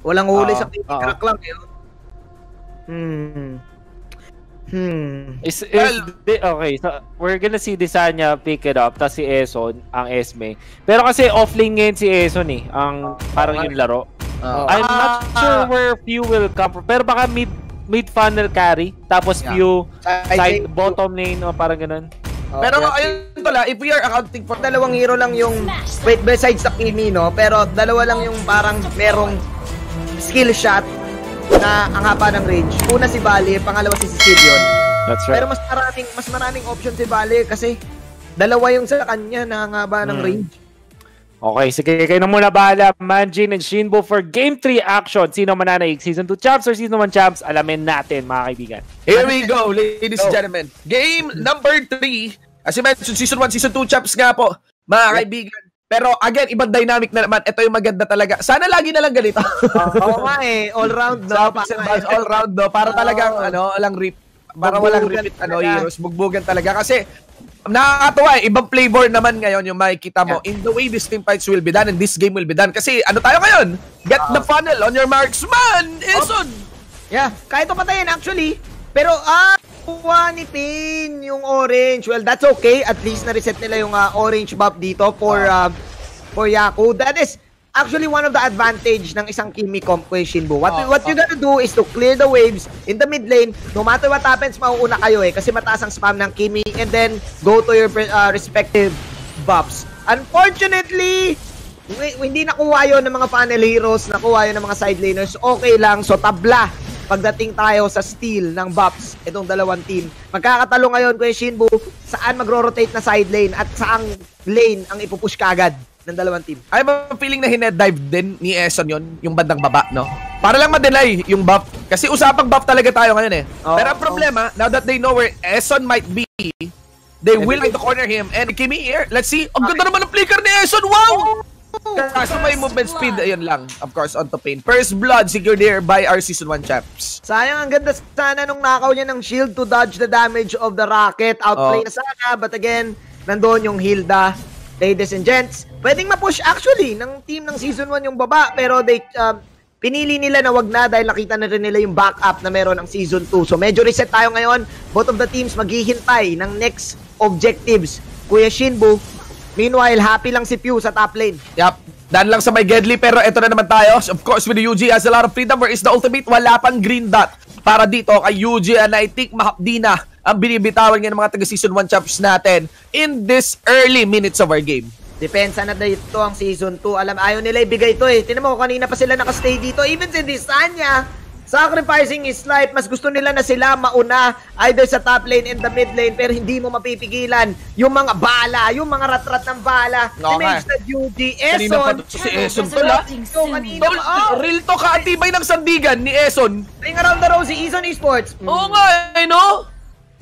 Walang huli Oo, sa kitty oo. crack lang eh. Hmm. Hmm. Is, is, Well- di- okay, so we're gonna see Desanya pick it up, tapos si Eson, ang Esme. Pero kasi offlane ngayon si Eson eh, ang parang yung laro. Oo. I'm not Ah. sure where few will come from, pero baka mid mid funnel carry, tapos Yeah. few Side side bottom lane o parang ganun. Oh, Pero ayun tala, if we are accounting for dalawang hero lang yung wait besides sa Kimi no pero dalawa lang yung parang merong skill shot na ang haba ng range. Una si Bali, pangalawa si Sicilian. That's Pero right. mas maraming mas maraming option si Bali kasi dalawa yung sa kanya na ang haba ng Hmm. range. Okay, sige, kayo na muna bahala. Manjin and Shinbo for Game 3 action. Sino mananaig? Season 2 champs or Season 1 champs? Alamin natin, mga kaibigan. Here we go, ladies and gentlemen. Game number 3. As you mentioned, Season 1, Season 2 champs nga po, mga kaibigan. Pero again, ibang dynamic na naman. Ito yung maganda talaga. Sana lagi na lang ganito. Oo nga eh, all round no. Sa ups and downs, all round, no? Para talagang, Oo. ano, walang rip. Para walang repeat, ano, heroes. Bugbugan talaga. Kasi, nakakatuwa eh. Ibang flavor naman ngayon yung makikita mo in the way these team fights will be done and this game will be done. Kasi, ano tayo ngayon? Get the funnel on your marks, man! Eson! Yeah, kahit pa patayin actually. Pero ah, kuha ni Pain yung orange. Well, that's okay. At least na-reset nila yung ah, orange buff dito for ah, for Yaku. That is actually one of the advantage ng isang Kimi comp kay Shinbu. What, Oh, what you gotta do is to clear the waves in the mid lane. No matter what happens, mauuna kayo eh. Kasi mataas ang spam ng Kimi and then go to your ah, respective buffs. Unfortunately, hindi nakuha yun ng mga panel heroes, nakuha yun ng mga side laners. Okay lang, so tabla pagdating tayo sa steal ng buffs itong dalawang team. Magkakatalo ngayon kung Shinbu saan magro-rotate na side lane at saang lane ang ipupush kagad ng dalawang team. I have a feeling na hined-dive din ni Eson yon yung bandang baba, no? Para lang ma-delay yung buff. Kasi usapang buff talaga tayo ngayon eh. Oo, Pero ang problema, now that they know where Eson might be, they will try to corner him. And Kimi here, let's see. Ang ganda naman ng flicker ni Eson, wow! Kaso may movement speed, ayun lang. Of course, on to pain. First blood secured here by our Season 1 champs. Sayang ang ganda sana nung nakaw niya ng shield to dodge the damage of the rocket. Outplay Oo. na sana, but again, nandoon yung Hilda. Ladies and gents, pwedeng ma-push actually ng team ng Season 1 yung baba, pero they, um, pinili nila na wag na dahil nakita na rin nila yung backup na meron ng Season 2. So medyo reset tayo ngayon. Both of the teams maghihintay ng next objectives. Kuya Shinbu, meanwhile, happy lang si Pew sa top lane. Yup. Dan lang sa may Gedli pero eto na naman tayo. Of course, with the UG has a lot of freedom. Where is the ultimate? Wala pang green dot para dito kay UG and I think mahapdi na ang binibitawan niya ng mga taga Season 1 champs natin in this early minutes of our game. Depensa na dito ang season 2. Alam, ayaw nila ibigay to eh. Tinan mo, kanina pa sila nakastay dito. Even si Desanya, sacrificing his life, mas gusto nila na sila mauna either sa top lane and the mid lane pero hindi mo mapipigilan yung mga bala, yung mga ratrat ng bala. Okay. Image na duty, Eson. si Eson tol ha. So, kanina Tol, pa, oh, real to kaatibay ng sandigan ni Eson. ring around the rosy, Eson Esports. Mm. Oo nga eh, no?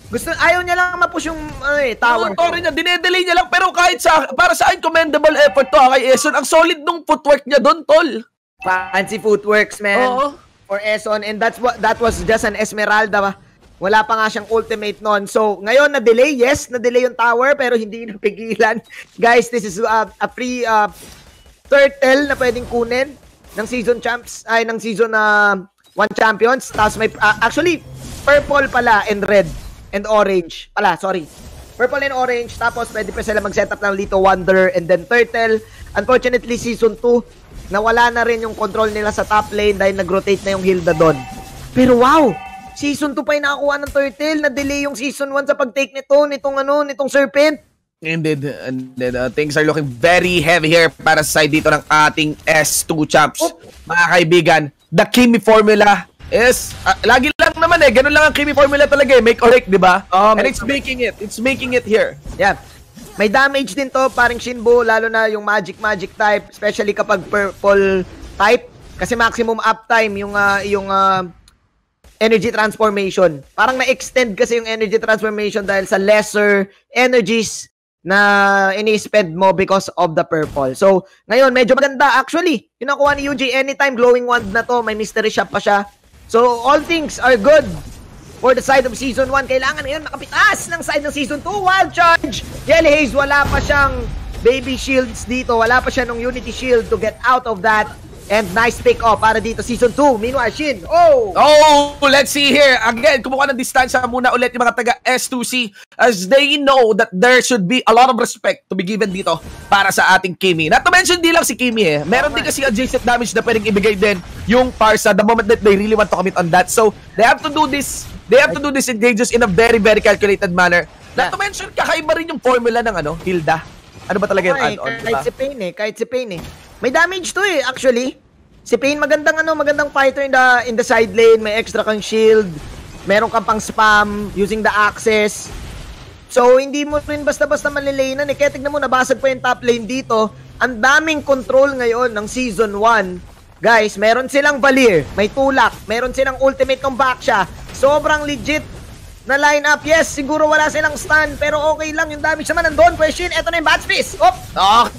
Gusto, ayaw niya lang mapush yung ano eh, tower. Tower. niya, dinedelay niya lang. Pero kahit sa, para sa akin, commendable effort to ha, kay Eson. Ang solid nung footwork niya doon, tol. Fancy footworks, man. Oo. For Eson. And that's what that was just an Esmeralda. Wala pa nga siyang ultimate noon. So, ngayon na-delay. Yes, na-delay yung tower pero hindi napigilan. Guys, this is uh, a free uh, turtle na pwedeng kunin ng season champs ay ng season na uh, one champions. Tapos may uh, actually purple pala and red and orange. Pala, sorry. Purple and orange. Tapos pwede pa sila mag-setup ng Lito Wonder and then Turtle. Unfortunately, season 2, nawala na rin yung control nila sa top lane dahil nag-rotate na yung Hilda doon. Pero wow! Season 2 pa yung nakakuha ng Turtle. Na-delay yung season 1 sa pag-take nito, nitong ano, nitong Serpent. Indeed, indeed. Uh, things are looking very heavy here para sa side dito ng ating S2 champs. Oh. Mga kaibigan, the Kimi formula is, uh, lagi naman eh, ganun lang ang Kimi formula talaga eh, make or break, di ba? Oh, And it's making it, it's making it here. Yeah. May damage din to, paring Shinbo, lalo na yung magic magic type, especially kapag purple type kasi maximum uptime yung ah, yung ah, energy transformation. Parang na-extend kasi yung energy transformation dahil sa lesser energies na ini-spend mo because of the purple. So, ngayon, medyo maganda. Actually, yung nakuha ni UJ, anytime glowing wand na to, may mystery shop pa siya. So, all things are good for the side of Season 1. Kailangan ngayon makapitas ng side ng Season 2. Wild Charge! Jelly Haze, wala pa siyang baby shields dito. Wala pa siya ng Unity Shield to get out of that. And nice pick up para dito Season 2. Meanwhile, Shin. Oh! Oh, let's see here. Again, kumuha ng distansya muna ulit yung mga taga S2C as they know that there should be a lot of respect to be given dito para sa ating Kimi. Not to mention, di lang si Kimi eh. Meron din kasi adjacent damage na pwedeng ibigay din yung Parsa the moment that they really want to commit on that. So, they have to do this They have to do this engages in a very, very calculated manner. Not to mention, kakaiba rin yung formula ng ano, Hilda. Ano ba talaga yung Ay, add-on? kahit diba? si Pain eh, kahit si Pain eh. May damage to eh, actually. Si Pain magandang ano, magandang fighter in the in the side lane, may extra kang shield, meron kang pang spam using the access. So, hindi mo rin basta-basta malilanan eh. Kaya tignan mo, nabasag pa yung top lane dito. Ang daming control ngayon ng Season 1. Guys, meron silang Valir, may tulak, meron silang ultimate ng Baksha. Sobrang legit na lineup. Yes, siguro wala silang stun, pero okay lang. Yung damage naman nandun. Question, eto na yung batch piece. Op!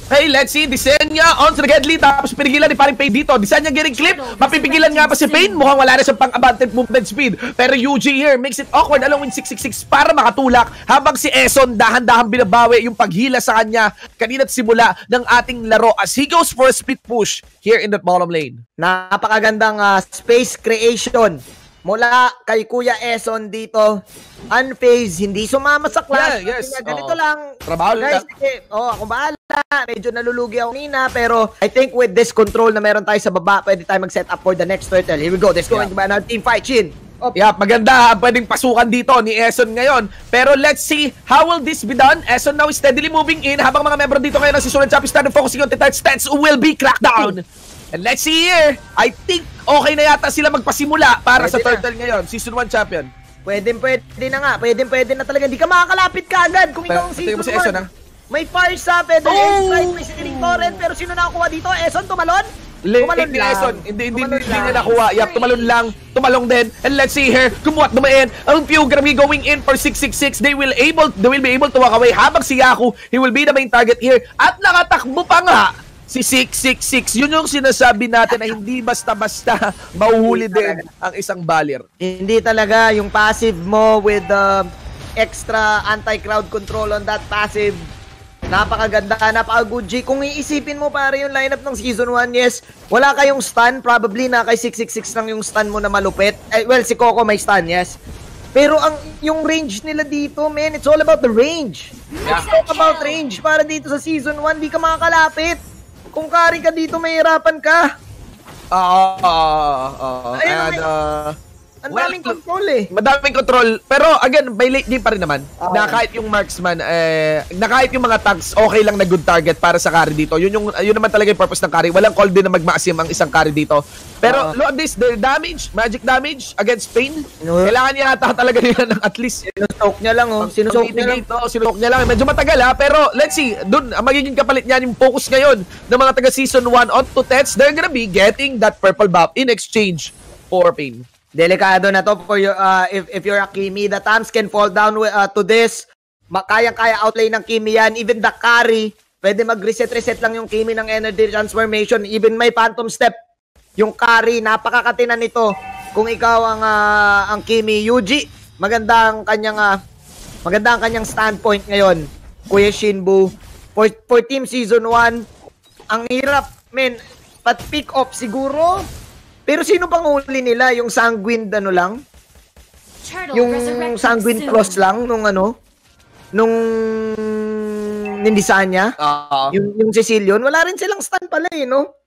Okay, let's see. Disenya on to the Gedli. Tapos pinigilan ni paring Pay dito. Disenya getting clip. Mapipigilan nga pa si Payne. Mukhang wala na siyang pang-abundant movement speed. Pero UG here makes it awkward along with 666 para makatulak. Habang si Eson dahan-dahan binabawi yung paghila sa kanya kanina't simula ng ating laro as he goes for a split push here in that bottom lane. Napakagandang ah, space creation mula kay Kuya Eson dito. Unphased, hindi sumama sa clash. Yeah, yes. Kaya ganito Oo. lang. Trabaho lang. Guys, sige, oh, ako bahala. Medyo nalulugi ako nina, pero I think with this control na meron tayo sa baba, pwede tayo mag-set up for the next turtle. Here we go. Let's go Yeah. into another team fight. Chin. Op. Yeah, maganda ang pwedeng pasukan dito ni Eson ngayon. Pero let's see how will this be done. Eson now is steadily moving in habang mga membro dito ngayon ng si Sunan Chapis started focusing on the tight stance will be cracked down. And let's see here. I think okay na yata sila magpasimula para sa Pwede na. Turtle ngayon. Season 1 champion. Pwede, pwede na nga. Pwede, pwede na talaga. Hindi ka makakalapit ka agad kung ikaw ang season si Eson, 1. ha? May Farsa, pwede Oh! oh! strike, may stealing torrent, pero sino nakakuha dito? Eson, tumalon? Le- Tumalon hindi lang. Eson. Hindi, hindi, Tumalon hindi niya lang. nakuha. Yap, tumalon lang. Tumalong din. And let's see here. Kumuha at dumain. Ang be going in for 666. They will able they will be able to walk away. Habang si Yaku, he will be the main target here. At nakatakbo pa nga si 666. Yun yung sinasabi natin na hindi basta-basta mahuhuli din ang isang balir. Hindi talaga yung passive mo with the extra anti-crowd control on that passive. Napakaganda, napaka-good G. Kung iisipin mo pare yung lineup ng season 1, yes, wala kayong stun, probably na kay 666 lang yung stun mo na malupit. Eh, well, si Coco may stun, yes. Pero ang yung range nila dito, man, it's all about the range. Let's talk about range para dito sa season 1, di ka makakalapit. Kung carry ka dito, mahirapan ka. Oo, oo, oo. And, uh, Ang Well, daming control eh. Madaming control. Pero again, may late game pa rin naman. Oo. Na kahit yung marksman, eh, na kahit yung mga tags, okay lang na good target para sa carry dito. Yun, yung, yun naman talaga yung purpose ng carry. Walang call din na magmaasim ang isang carry dito. Pero Oo. look at this, the damage, magic damage against Pain. No. Kailangan niya ata talaga nila ng at least Sinusok niya lang oh. Sinusok niya lang. Dito, niya lang. Medyo matagal ha, pero let's see. Doon, ang magiging kapalit niyan yung focus ngayon ng mga taga Season 1 on to Tets. They're gonna be getting that purple buff in exchange for Pain. Delikado na to for your, uh, if, if you're a Kimi. The Tams can fall down uh, to this. Ma- Kayang-kaya outlay ng Kimi yan. Even the carry, pwede mag-reset-reset lang yung Kimi ng energy transformation. Even may phantom step. Yung carry, napakakatinan nito. Kung ikaw ang ah, ang Kimi Yuji, maganda ang kanyang ah, maganda ang kanyang standpoint ngayon. Kuya Shinbu for for team season 1, ang hirap, men. Pat pick off siguro. Pero sino pang huli nila? Yung sanguine ano lang? Yung sanguine cross lang nung ano? Nung Nindisanya? Oo. Yung, yung Sicilian? Wala rin silang stun pala eh, no?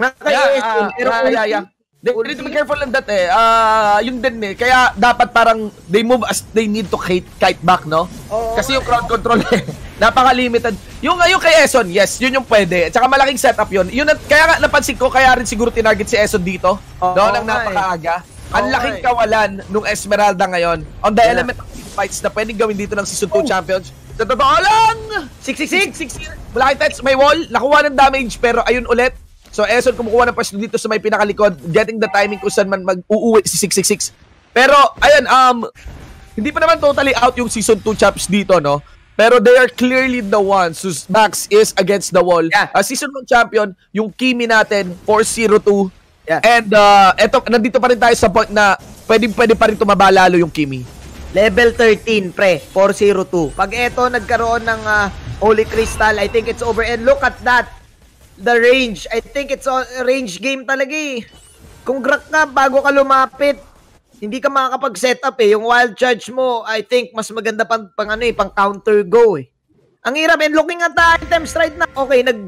Naka Yeah, ah, yun, pero yeah, yeah, yeah. They need to be careful on that eh. Ah, yun din eh. Kaya dapat parang they move as they need to kite, kite back, no? Oo. Kasi yung crowd control eh. Napaka-limited. Yung yung kay Eson, yes, yun yung pwede. At saka malaking setup yun. Yun at- kaya nga napansin ko, kaya rin siguro tinarget si Eson dito. Oo no, nang eh. napakaaga. Ang Oo laking eh. kawalan nung Esmeralda ngayon on the Yeah. element of team fights na pwedeng gawin dito ng Season 2 Champions. Sa totoo lang! 666! 6 Wala kang touch, may wall, nakuha ng damage, pero ayun ulit. So, Eson kumukuha ng pwesto dito sa may pinakalikod, getting the timing kung saan man mag-uuwi si 666. Pero, ayun, um, hindi pa naman totally out yung Season 2 chaps dito, no? Pero they are clearly the ones whose backs is against the wall. Yeah. As Season 1 champion, yung Kimi natin, 4-0-2. Yeah. And, uh, eto, nandito pa rin tayo sa point na pwedeng pwede pa rin tumaba lalo yung Kimi. Level 13, pre. 402. Pag eto nagkaroon ng ah, Holy Crystal, I think it's over. And look at that. The range. I think it's a range game talaga eh. Kung grak ka bago ka lumapit, hindi ka makakapag-set up eh. Yung wild charge mo, I think mas maganda pang, pang ano eh, pang counter go eh. Ang hirap and looking at the items right now, okay, nag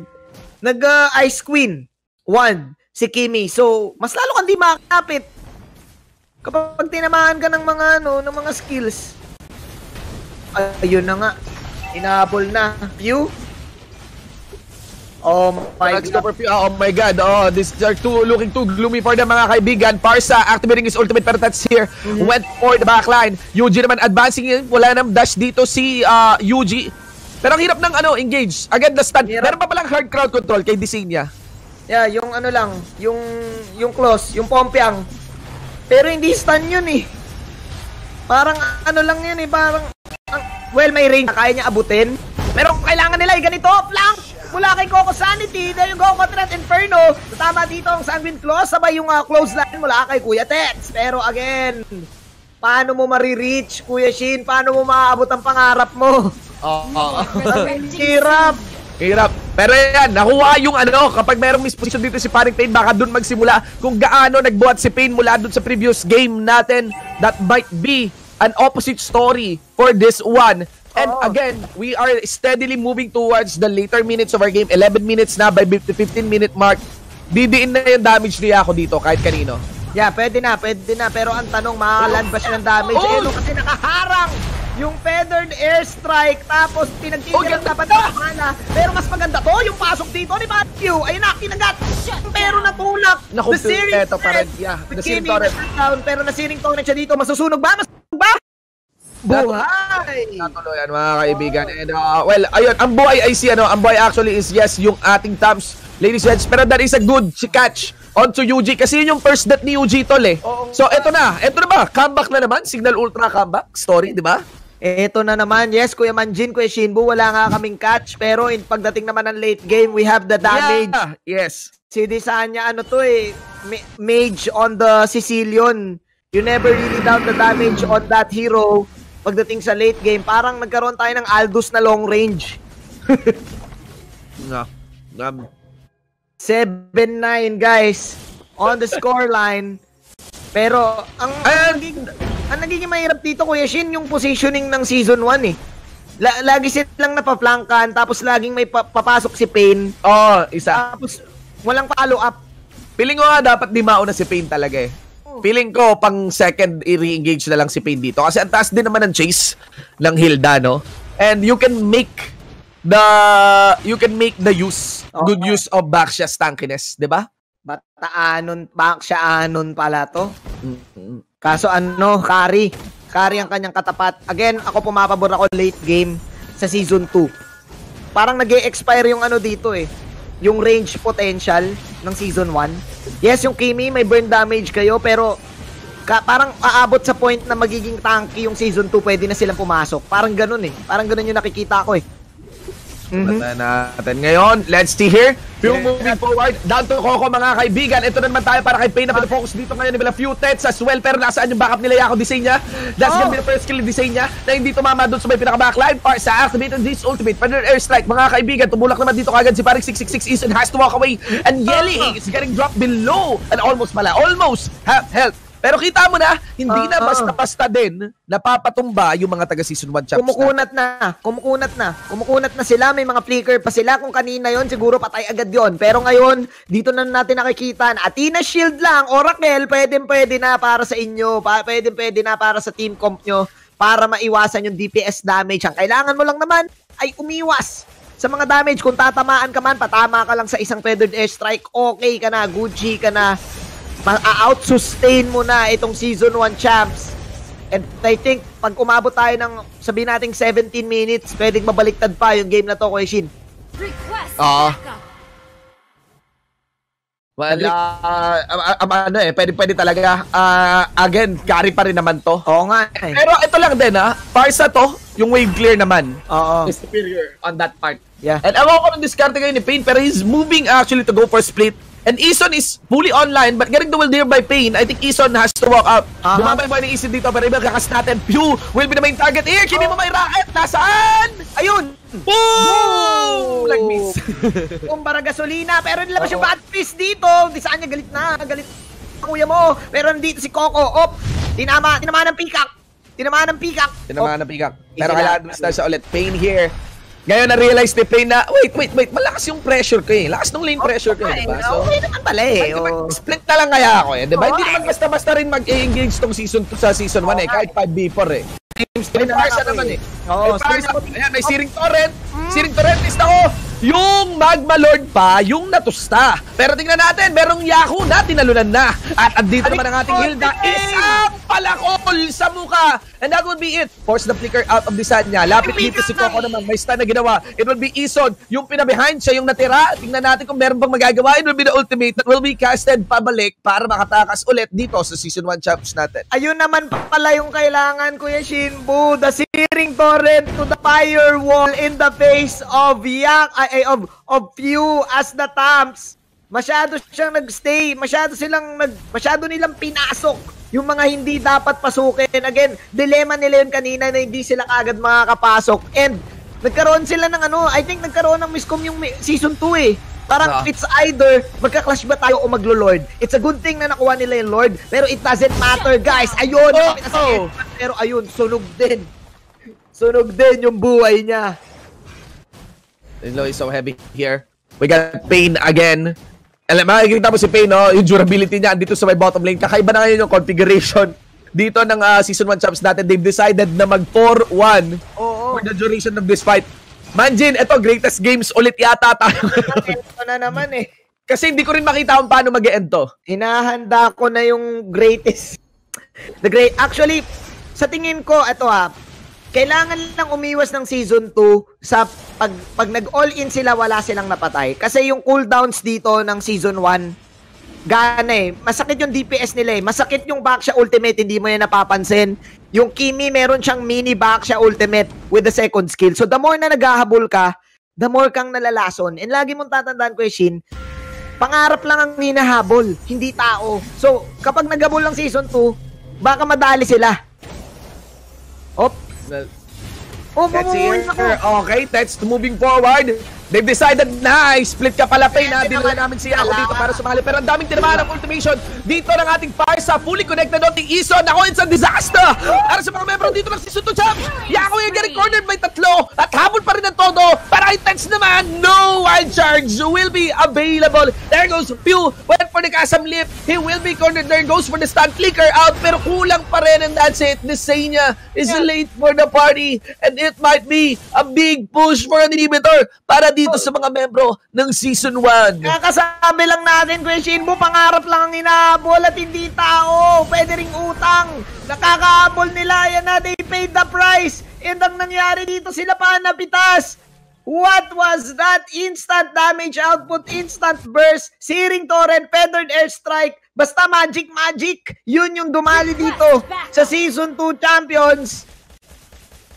nag uh, Ice Queen. One, si Kimi. So, mas lalo kang di makakapit. Kapag tinamaan ka ng mga ano, ng mga skills. Ayun na nga. Inahabol na. Pew. Oh my go God. few. Oh my god. Oh, this are too looking too gloomy for them mga kaibigan. Parsa activating his ultimate pero that's here. Went for the backline. Yuji naman advancing in. Wala nang dash dito si uh, Yuji. Pero ang hirap ng ano, engage. Again, the stun. Meron pa palang hard crowd control kay Disignia. Yeah, yung ano lang, yung yung close, yung pompiang. Pero hindi stun yun eh. Parang ano lang yan eh, parang ang- well, may range na kaya niya abutin. Pero kailangan nila ay ganito, flank mula kay Coco Sanity, dahil yung Coco Threat Inferno, tama dito ang Sanguine Claw, sabay yung uh, close line mula kay Kuya Tets. Pero again, paano mo marireach, Kuya Shin? Paano mo maaabot ang pangarap mo? Oo. Oh, Ang hirap. Hirap. Pero yan, nakuha yung ano, kapag merong misposition dito si Paring Payne, baka dun magsimula kung gaano nagbuhat si Payne mula dun sa previous game natin. That might be an opposite story for this one. And Oo. again, we are steadily moving towards the later minutes of our game. 11 minutes na by 15 minute mark. Didiin na yung damage niya ako dito kahit kanino. Yeah, pwede na, pwede na. Pero ang tanong, makakaland ba siya ng damage? Oh! Eh, no, kasi nakaharang yung feathered airstrike. Tapos Oh, pinagtitilang ganda dapat na! mana. Pero mas maganda to, yung pasok dito ni Matthew. Ayun na, kinagat. Pero natulak. Naku, the series eto pa rin. Yeah, the searing torrent. Down, pero nasiring torrent siya dito. Masusunog ba? Masusunog ba? Buhay! Natuluyan mga kaibigan. And uh, well, ayun, ang buhay ay si ano, ang buhay actually is yes, yung ating tabs, ladies and gents. Pero that is a good catch onto UG kasi yun yung first that ni UG tol eh. So eto na, eto na ba? Comeback na naman, Signal Ultra comeback story, di ba? Eto na naman, yes, Kuya Manjin, Kuya Shinbu, wala nga kaming catch. Pero in pagdating naman ng late game, we have the damage. Yeah, yes. Si Desanya, ano to eh, ma- mage on the Sicilian. You never really doubt the damage on that hero pagdating sa late game. Parang nagkaroon tayo ng Aldous na long range. Nga. Um, 7-9 guys on the scoreline. Pero ang, naging, ang nagiging mahirap dito Kuya Shin yung positioning ng season 1 eh. La- lagi silang napaplankan tapos laging may pa- papasok si Pain oh, isa. tapos walang follow up. Feeling ko nga dapat di mauna si Payne talaga eh. Feeling ko pang second i-re-engage na lang si Payne dito kasi ang taas din naman ng chase ng Hilda no. And you can make the you can make the use good Oo. use of Baxia's tankiness, 'di ba? Bataanon, bak siya anon pala to. Kaso ano, carry. Carry ang kanyang katapat. Again, ako pumapabor ako late game sa season 2. Parang nag expire yung ano dito eh. Yung range potential ng season 1. Yes, yung Kimi may burn damage kayo pero ka, parang aabot sa point na magiging tanky yung season 2 pwede na silang pumasok. Parang ganun eh. Parang ganun yung nakikita ko eh. Mhm. Bata natin ngayon. Let's see here. Few Yeah. moving forward. Down to Coco mga kaibigan. Ito na naman tayo para kay Payne na pinafocus dito ngayon. Nila few tets as well. Pero nasaan yung backup nila Yako design niya? That's Oh. gonna be the first kill design niya na hindi tumama doon sa may pinaka-backline. Par sa activated this ultimate. Predator airstrike. Mga kaibigan, tumulak naman dito kagad si Parik 666 Eason has to walk away. And Yeli is getting dropped below. And almost pala. Almost half health. Pero kita mo na, hindi na Ah. basta-basta din napapatumba yung mga taga season 1 champs. na. Kumukunat na, kumukunat na. Kumukunat na sila, may mga flicker pa sila. Kung kanina yon siguro patay agad yon Pero ngayon, dito na natin nakikita na Athena Shield lang, Oracle, pwede pwede na para sa inyo. Pa, pwede pwede na para sa team comp nyo para maiwasan yung DPS damage. Ang kailangan mo lang naman ay umiwas sa mga damage. Kung tatamaan ka man, patama ka lang sa isang feathered airstrike, okay ka na, Gucci ka na. Ma-out-sustain mo na itong season 1 champs. And I think, pag umabot tayo ng, sabihin nating 17 minutes, pwedeng mabaliktad pa yung game na to, Kuya Shin. Request Oo. backup. Wala, ah, ah, ano eh, pwede, pwede talaga. Ah, again, carry pa rin naman to. Oo nga eh. Pero ito lang din ha, Parsa to, yung wave clear naman. Oo. Is superior on that part. Yeah. And ewan ko kung diskarte kayo ni Payne, pero he's moving actually to go for split. And Ison is fully online but getting the will there by Pain. I think Ison has to walk out. Aha. Bumabay mo ni Ison dito pero ibang kakas natin. Pew will be the main target here. Kini mo may rocket. Nasaan? Ayun! Boom! Like miss. Kumbara gasolina, pero nilabas Oo. yung bad piece dito. Di saan niya galit na, galit na kuya mo. Pero nandito si Coco, op, tinama, tinama ng pikak. Tinama ng pikak. Tinamaan ng pikak. Pero kailangan lang. mas siya ulit. Pain here. Ngayon na-realize ni Pain na, wait, wait, wait, malakas yung pressure ko eh. Lakas ng lane pressure ko eh, diba? So, okay naman pala eh. Oh. mag-split na lang kaya ako eh, di ba? Hindi naman basta-basta rin mag-engage tong season 2 sa season 1 eh, kahit 5v4 eh. May Parsa naman eh. Oo, may Hmm? ayan, may Siring Torrent. Siring Torrent is ako. Yung Magma Lord pa, yung natusta. Pero tingnan natin, merong Yahoo na tinalunan na. At andito naman ang ating Hilda. Isang palakol sa mukha. And that would be it. Force the flicker out of the side niya. Lapit dito si Coco naman. May stun na ginawa. It will be Ison. Yung pinabehind siya, yung natira. Tingnan natin kung meron pang magagawa. It will be the ultimate that will be casted pabalik para makatakas ulit dito sa Season 1 champs natin. Ayun naman pala yung kailangan, Kuya Shinbu. The searing torrent to the firewall in the face of Yak, ay, ay, of, of Few as the Tamps. Masyado siyang nagstay, masyado silang nag, masyado nilang pinasok yung mga hindi dapat pasukin. Again, dilemma nila yun kanina na hindi sila kagad makakapasok. And nagkaroon sila ng ano, I think nagkaroon ng miscom yung season 2 eh. Parang Ah. it's either magka-clash ba tayo o maglo-lord. It's a good thing na nakuha nila yung lord, pero it doesn't matter guys. Ayun, Oh, oh. Pero ayun, sunog din. Sunog din yung buhay niya. Lo is so heavy here. We got Pain again. Alam, makikita mo si Pain, no? yung durability niya dito sa may bottom lane. Kakaiba na ngayon yung configuration dito ng ah, Season 1 champs natin. They've decided na mag 4-1 Oo. for the duration of this fight. Manjin, eto, greatest games ulit yata tayo. Ito na naman eh. Kasi hindi ko rin makita kung paano mag end to. Hinahanda ko na yung greatest. The great, actually, sa tingin ko, ito ha, kailangan lang umiwas ng season 2 sa pag, pag nag-all-in sila, wala silang napatay. Kasi yung cooldowns dito ng season 1, gana eh. Masakit yung DPS nila eh. Masakit yung Baksha Ultimate, hindi mo yan napapansin. Yung Kimi, meron siyang mini Baksha Ultimate with the second skill. So the more na naghahabol ka, the more kang nalalason. And lagi mong tatandaan ko, eh, Shin, pangarap lang ang hinahabol, hindi tao. So, kapag naghabol ng season 2, baka madali sila. Op. Oh, bumubuhin here. Okay, that's moving forward. They've decided na split ka pala Pain na dinala namin si Yako dito para sumali. Pero ang daming tinamaan ng ultimation dito ng ating Farsa. Fully connected on the Ison. Ako, it's a disaster. Para sa mga membro dito ng Season 2 Champs. Yako yung getting cornered by tatlo. At habol pa rin ng todo. Para intense naman, no wild charge will be available. There goes Pew. Went for the Kasam Lip. He will be cornered. There goes for the stun flicker out. Pero kulang pa rin and that's it. Desenia is late for the party. And it might be a big push for an inhibitor para dito sa mga membro ng Season 1. Kakasabi lang natin, Kuya Shinbo, pangarap lang ang inahabol at hindi tao. Pwede ring utang. Nakakahabol nila. Yan na, they paid the price. And ang nangyari dito, sila pa napitas. What was that? Instant damage output, instant burst, searing torrent, feathered airstrike, basta magic magic. Yun yung dumali dito sa Season 2 Champions.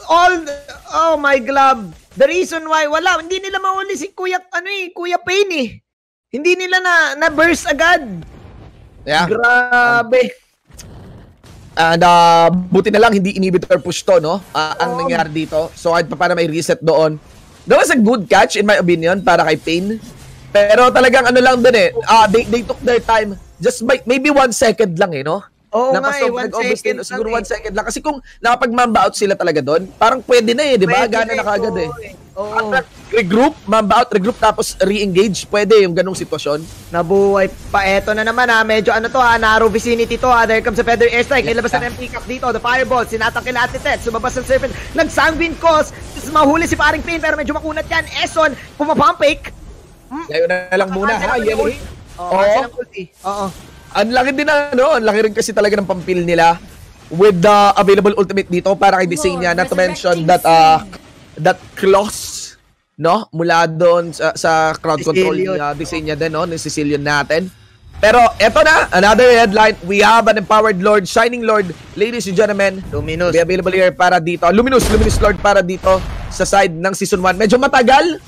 All, oh my glove. The reason why, wala, hindi nila mauli si Kuya, ano eh, Kuya Pain eh. Hindi nila na, na-burst agad. Yeah. Grabe. And uh, buti na lang hindi inhibitor push to, no? Ah, ang Oo. nangyari dito. So kahit pa para may reset doon. That was a good catch in my opinion para kay Pain. Pero talagang ano lang din eh. ah they, they took their time. Just by, maybe one second lang eh, no? Oo Na nga eh, one second Siguro eh. one second lang. Kasi kung nakapag-mamba out sila talaga doon, parang pwede na eh, di ba? Gana na eh, kagad oo eh. Oo. At regroup, mamba out, regroup tapos re-engage. Pwede yung ganong sitwasyon. Nabuhay pa. Eto na naman ha. Medyo ano to ha. Narrow vicinity to ha. There comes a feather airstrike. Nilabas na ng pick dito. The fireball. Sinatang kila Ate Ted. Sumabas ang serpent. Nag-sanguine cause. Mahuli si paring Pain. Pero medyo makunat yan. Eson. Pumapumpik. Ngayon na lang muna ha, yellow. Oo. Oo. Ang laki din na, ano, ang laki rin kasi talaga ng pampil nila with the available ultimate dito para kay Desenia, not to mention that, uh, that clause, no, mula doon sa, sa crowd control ni uh, Desenia din, no, ni Sicilian natin. Pero eto na, another headline. We have an empowered Lord, Shining Lord, ladies and gentlemen. Luminous. Be available here para dito. Luminous, Luminous Lord para dito sa side ng Season 1. Medyo matagal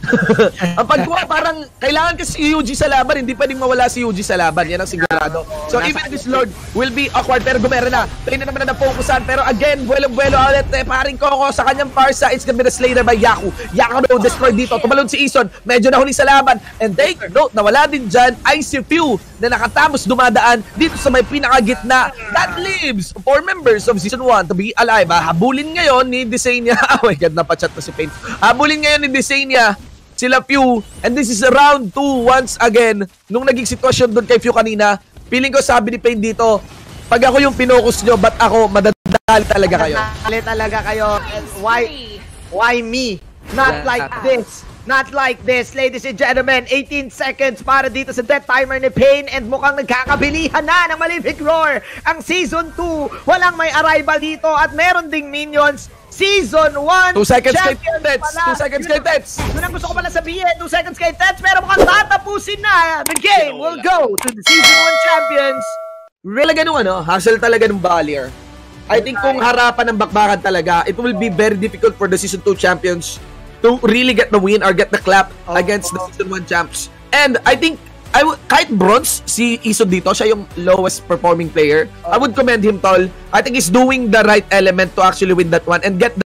ang pagkuha parang kailangan kasi si UG sa laban, hindi pwedeng mawala si UG sa laban. Yan ang sigurado. So even this Lord will be awkward pero gumera na. Tayo na naman na napokusan. Pero again, buwelo-buwelo ulit eh, paring Coco sa kanyang far side. It's gonna be the Slayer by Yaku. Yaku no destroy dito. Tumalon si Ison. Medyo nahuli sa laban. And take note na wala din dyan ay si Few na nakatamos dumadaan dito sa may pinakagitna. That leaves four members of Season 1 to be alive. Ah, habulin ngayon ni Desenia. oh my God, napachat na si Pain. Habulin ngayon ni Desenia sila Few. And this is round 2 once again. Nung naging sitwasyon doon kay Few kanina, feeling ko sabi ni Pain dito, pag ako yung pinokus nyo, ba't ako madadali talaga kayo? Madadali talaga kayo. And why, why me? Not like this. Not like this, ladies and gentlemen. 18 seconds para dito sa death timer ni Pain and mukhang nagkakabilihan na ng Malefic Roar. Ang Season 2, walang may arrival dito at meron ding minions. Season 1 2 seconds kay Tets! pala. 2 seconds kay Tets! Yun ang gusto ko pala sabihin. 2 seconds kay Tets pero mukhang tatapusin na. The game will go to the Season 1 champions. Talaga nung ano, hassle talaga ng Valier. I think kung harapan ng bakbakan talaga, it will be very difficult for the Season 2 champions to really get the win or get the clap Oh, against the oh. Season 1 champs. And I think, I would, kahit bronze, si Ison dito, siya yung lowest performing player. I would commend him, Tol. I think he's doing the right element to actually win that one and get